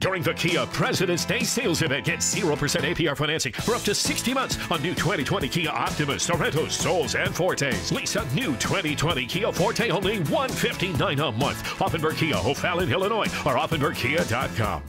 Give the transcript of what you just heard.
During the Kia President's Day sales event, get 0% APR financing for up to 60 months on new 2020 Kia Optimas, Sorentos, Souls, and Fortes. Lease a new 2020 Kia Forte only $159 a month. Auffenberg Kia, O'Fallon, Illinois, or auffenbergkia.com.